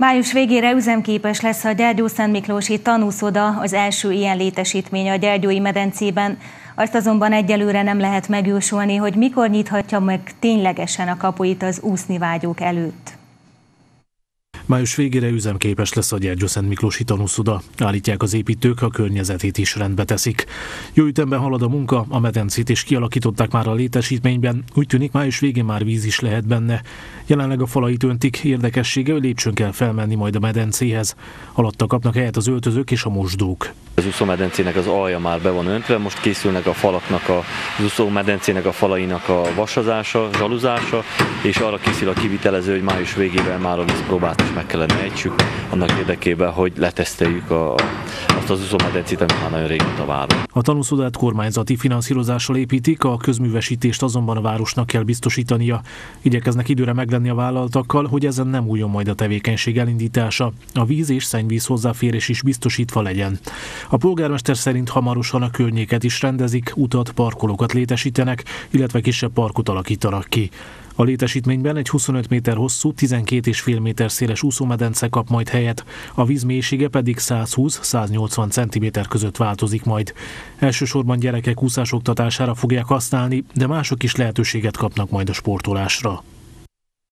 Május végére üzemképes lesz a Gyergyó Szent Miklósi tanúszoda, az első ilyen létesítmény a Gyergyói medencében. Azt azonban egyelőre nem lehet megjósolni, hogy mikor nyithatja meg ténylegesen a kapuit az úszni vágyók előtt. Május végére üzemképes lesz a Szent Miklós tanúszoda. Állítják az építők, a környezetét is rendbe teszik. Jó ütemben halad a munka, a medencét is kialakították már a létesítményben, úgy tűnik május végén már víz is lehet benne. Jelenleg a falait öntik, érdekessége, hogy lépcsőn kell felmenni majd a medencéhez. Alatta kapnak helyet az öltözők és a mosdók. Az úszómedencének az alja már be van öntve, most készülnek a falaknak, a, az úszómedencének a falainak a vasazása, zsaluzása, és arra készül a kivitelező, hogy május végében már a vízpróbát is meg kellene ejtsük, annak érdekében, hogy leteszteljük a, azt az úszómedencét, amit már nagyon régóta várunk. A tanúszodát kormányzati finanszírozással építik, a közművesítést azonban a városnak kell biztosítania. Igyekeznek időre meglenni a vállaltakkal, hogy ezen nem újjon majd a tevékenység elindítása. A víz és szennyvíz hozzáférés is biztosítva legyen. A polgármester szerint hamarosan a környéket is rendezik, utat, parkolókat létesítenek, illetve kisebb parkot alakítanak ki. A létesítményben egy 25 méter hosszú, 12,5 méter széles úszómedence kap majd helyet, a víz mélysége pedig 120-180 cm között változik majd. Elsősorban gyerekek úszásoktatására fogják használni, de mások is lehetőséget kapnak majd a sportolásra.